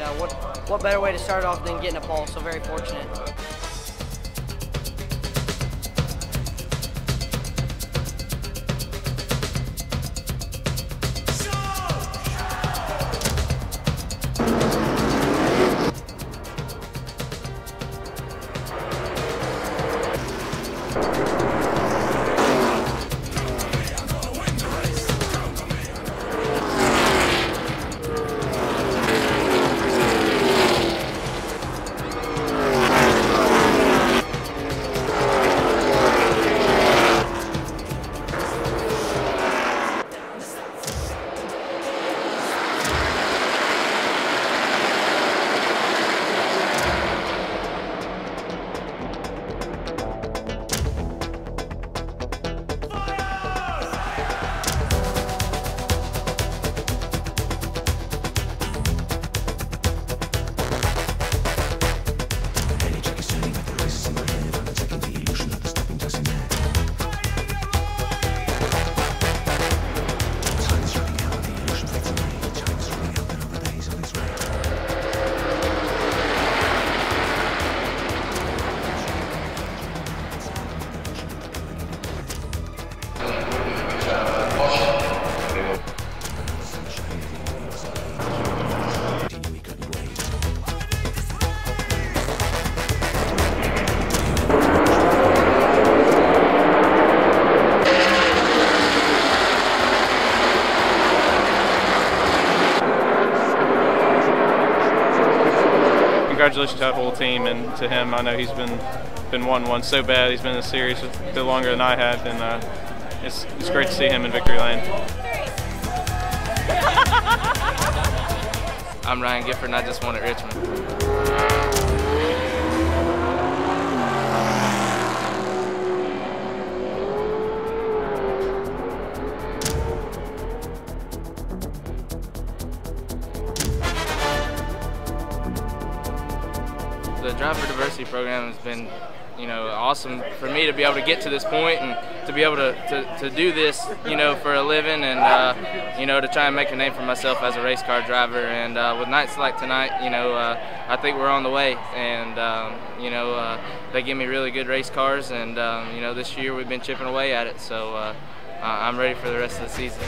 Uh, what what better way to start off than getting a pole? So very fortunate. Congratulations to the whole team and to him. I know he's been been one one so bad. He's been in the series a bit longer than I have, and uh, it's it's great to see him in victory lane. I'm Ryan Gifford, and I just won at Richmond. The Drive for Diversity program has been, you know, awesome for me to be able to get to this point and to be able to, to, to do this, you know, for a living and, uh, you know, to try and make a name for myself as a race car driver. And uh, with nights like tonight, you know, uh, I think we're on the way. And, um, you know, uh, they give me really good race cars. And, um, you know, this year we've been chipping away at it. So uh, I'm ready for the rest of the season.